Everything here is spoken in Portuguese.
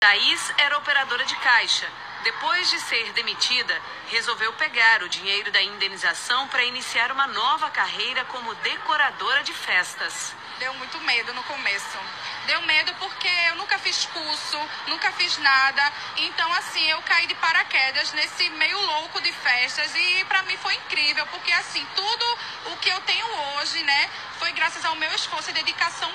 Thaís era operadora de caixa. Depois de ser demitida, resolveu pegar o dinheiro da indenização para iniciar uma nova carreira como decoradora de festas. Deu muito medo no começo. Deu medo porque eu nunca fiz curso, nunca fiz nada. Então, assim, eu caí de paraquedas nesse meio louco de festas e para mim foi incrível, porque assim, tudo o que eu tenho hoje, né, foi graças ao meu esforço e dedicação